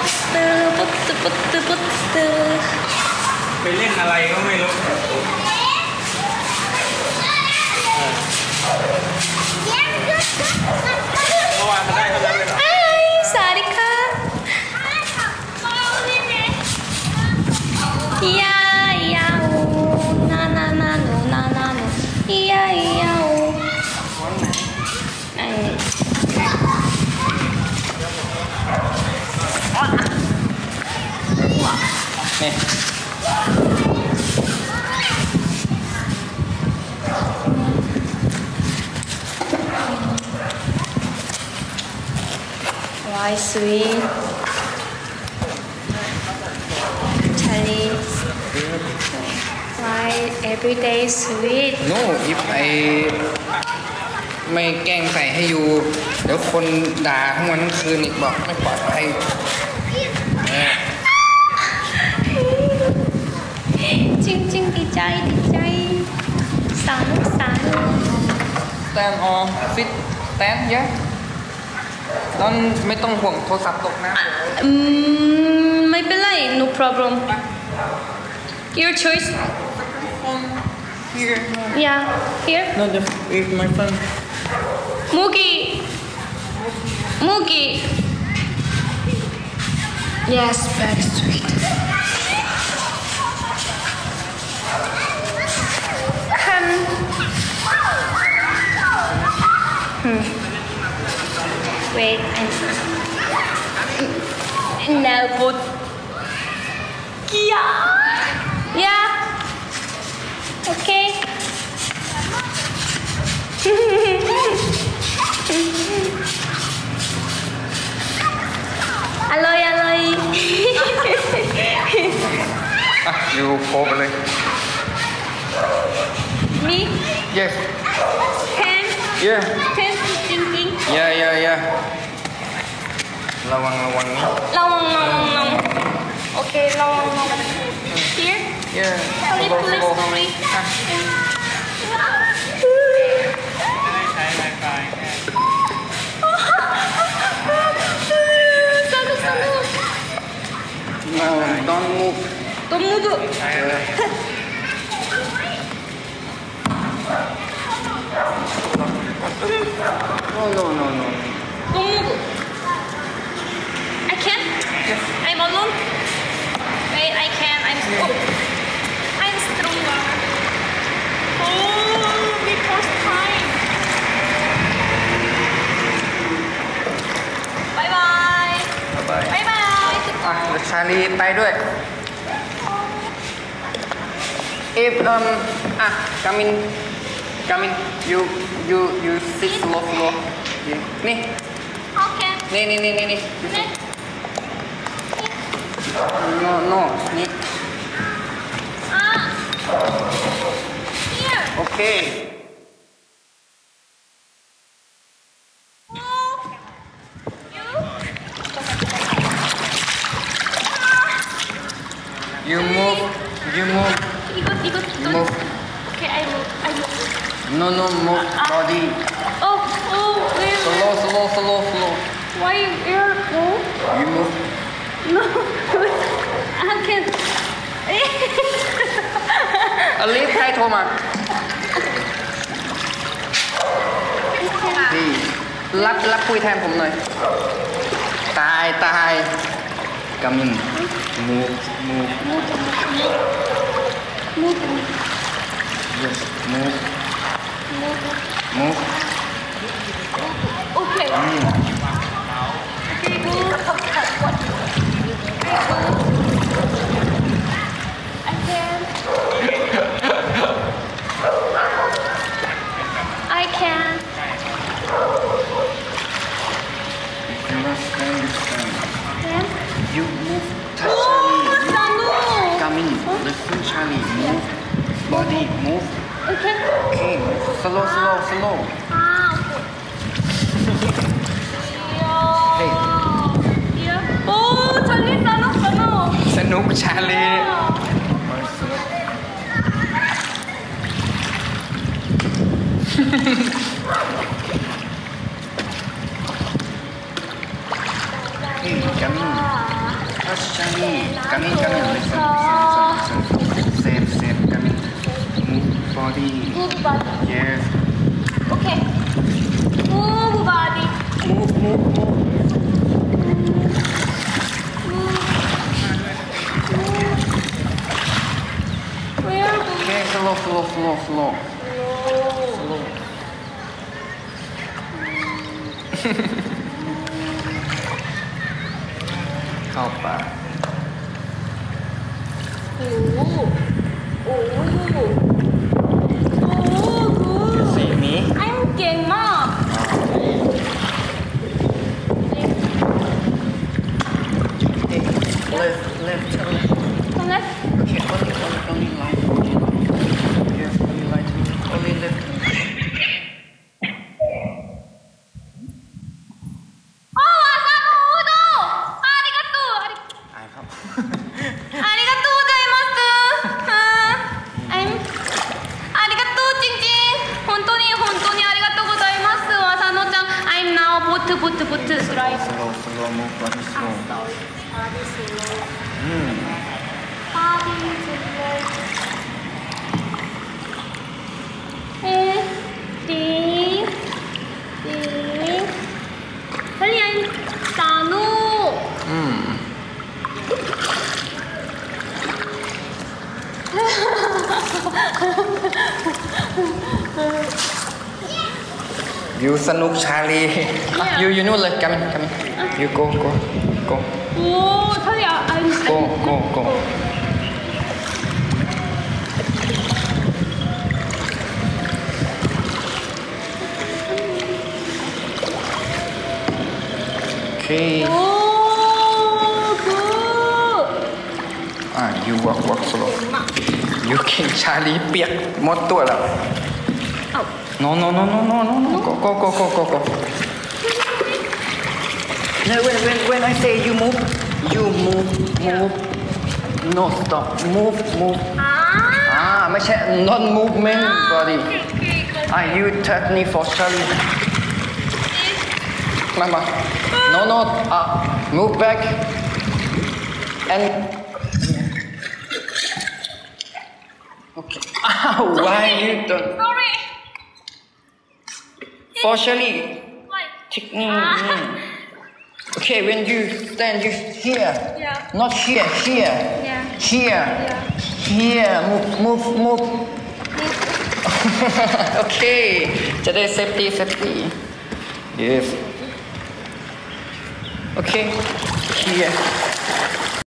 ตเตอร์ปุ๊ตเตอร์ปุ๊ตเตอร์ปุ๊ตเตอร์ ไปเล่นอะไรก็ไม่รู้ เมื่อวานมันได้เท่านั้นเลยเหรอ ไอ้สวัสดีค่ะยายาโอนานานาโนนานาโนยายาโอไอ้ นี่ วายสวีทชาลี why everyday sweet โน่ if I ไม่แกล้งใส่ให้อยู่ เดี๋ยวคนด่าทั้งวันทั้งคืนอีกบอกไม่ปลอดภัย นออฟิตแตนเยอะตอนไม่ต้องห่วงโทรศัพท์ตกนะ อืมไม่เป็นไร no problem your choice here yeah here no the if my phone Mugi Mugi yes very sweet Wait. and now both. Yeah. Yeah. Okay. Aloy aloy. You probably. Me? Yes. Ten. yeah. Ten. yeah yeah ระวังระวังนี่ Long, long, long. Okay, long, long. Here. yeah Sorry, slow please, slow sorry. อ่ะ ใช้ไวไฟแค่ Salu, salu. no don't move Don't move. ใช้อะไร no no no no ชาลีไปด้วย if um อ่ะ come in come in you you you sit slow slow Yeah. นี่ Okay. นี่นี่นี่นี่นี่ Next. no no นี่ Ah. Here. โ You move. Ikot, ikot, ikot. Move. Okay, I move. I move. No, no, move uh, body. Oh, oh, wait. Slow, slow, slow, slow. Why you're cold? You move. No, I can't. Uh, A little tight, Homer. Đi. Lắp, lắp quy thêm cùng này. Tài, tài. Come in. Move, move. Move, move. Move. Yes, move. Move. Move. Okay. Okay. you move touch Oh, Charlie Samu. come in listen Charlie move body move Okay. okay slow slow slow Ah, okay. Hey. Yeah. Oh, Charlie, Sanu, Sanu. สนุกชา ลี Hey, come in. Coming coming listen listen listen same same coming move body Move body. yes Okay. Move body. move move move Where okay slow slow slow slow เข้าปาก โอ้โหโอ้โหโอ้โห สีมี อันเก่งมาก left left left ต อืม เอ๊ะตีตีเรียนสานุ อืม อยู่สนุกชาลีอยู่อยู่นู่นเลยกันกันอยู่ go go go go go go okay oh, good. ah you walk walk slow. You can Charlie pick motor lah no no no no no no no. Go go go go go go no when when when I say you move you move move no stop move move อ่า อ่าไม่ใช่ non movement body โอเคโอเค อ่า you touch me for Charlie มามา no no อ่ะ move back and okay อ้าว why you don't sorry for Charlie why technique Okay, when you stand you here, yeah. not here, here, yeah. here, yeah. here, move, move, move. Yeah. okay, today safety, safety. Yes. Okay, here.